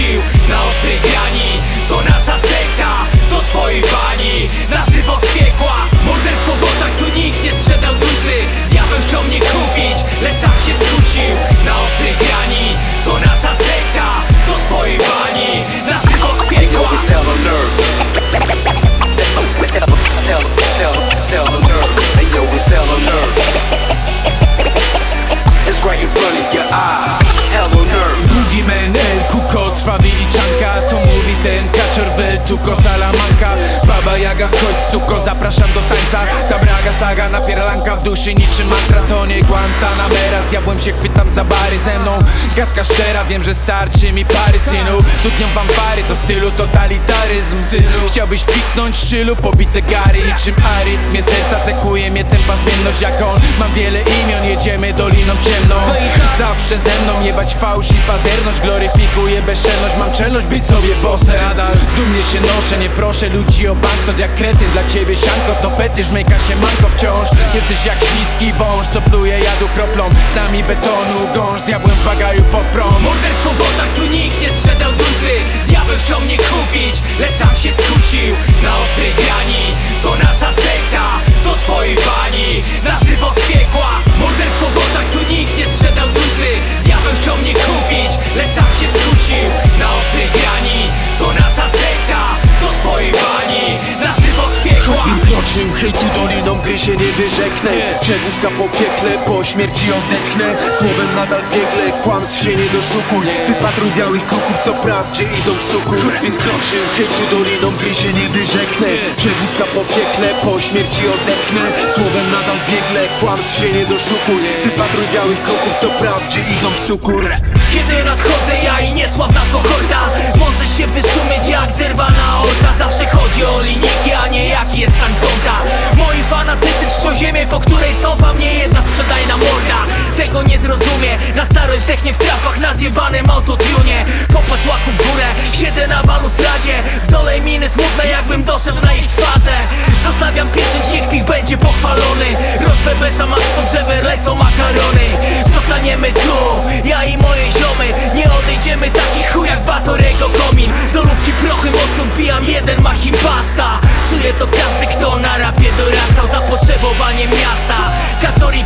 się Jaga, chodź suko, zapraszam do tańca. Ta braga saga, napierlanka w duszy niczym mantra To nie Guantanamera, zjadłem się, chwytam za bary ze mną. Gadka szczera, wiem, że starczy mi pary synu. Tu dnią wampary, to stylu totalitaryzm. Stylu. Chciałbyś fiknąć szczylu, pobite gary Niczym arytmie serca cechuje mnie tempa zmienność jak on. Mam wiele imion, jedziemy doliną ciemną. Zawsze ze mną jebać fałsz i pazerność Gloryfikuję bezczelność, mam czelność być sobie bossem. Nadal dumnie się noszę, nie proszę ludzi o banknot Jak kretyn, dla ciebie sianko to fetysz, myka się manko wciąż. Jesteś jak śliski wąż, co pluje jadu kroplą. Z nami betonu gąż, z diabłem w bagaju pod prom. Morderstwo w oczach, tu nikt nie sprzedał duszy Diabeł chciał mnie kupić, lecz kroczył hejtu doliną, gry się nie wyrzeknę. Przedłuska po piekle, po śmierci odetchnę. Słowem nadal biegle, kłamstw się nie doszukuj Wypatruj białych kruków, co prawdzie idą w suku kroczył hejtu doliną, gry się nie wyrzeknę. Przedłuska po piekle, po śmierci odetchnę. Słowem nadal biegle, kłamstw się nie doszukuj Wypatruj białych kruków, co prawdzie idą w sukur Kiedy nadchodzę ja i niesławna kohorta. Możesz się wyszumieć jak zerwana orta. Zawsze chodzi o linijki, a nie jaki jest stan konta Moi fanatycy czczą ziemię, po której stopa mnie jedna sprzedajna morda. Tego nie zrozumie, na starość zdechnie w trapach na zjebanym autotunie Popatrz łaku w górę, siedzę na balustradzie. W dole miny smutne jakbym doszedł na ich twarze. Zostawiam pieczęć, niech pich będzie pochwalony. Rozbebeszam aż pod żeber lecą makarony. Zostaniemy tu, ja i moje ziomy. Nie odejdziemy taki chuj jak Batorego miasta Kaczori